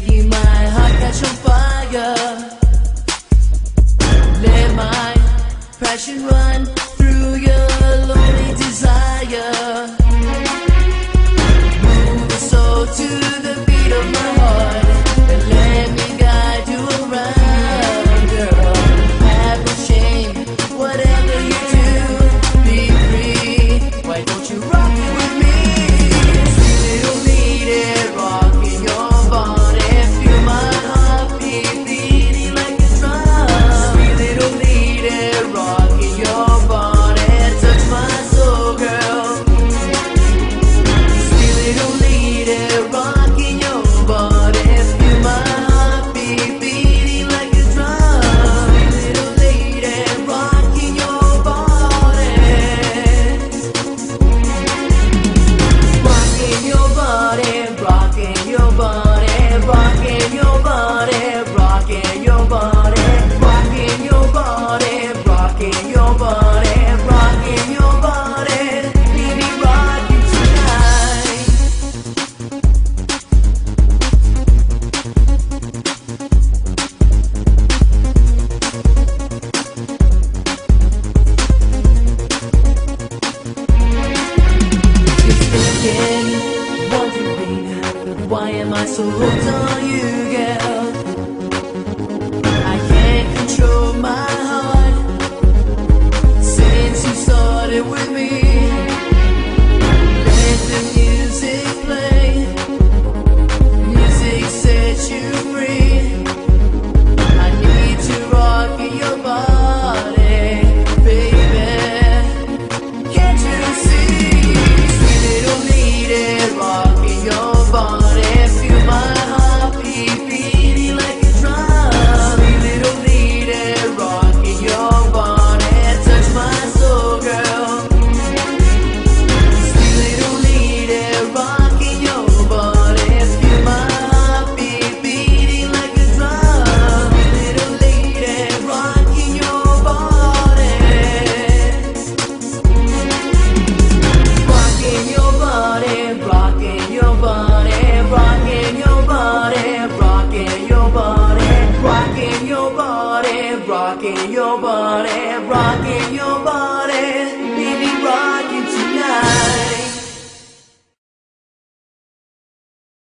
making my heart catch on fire. Let my passion run through your lonely desire. my swords on you body, rocking your body.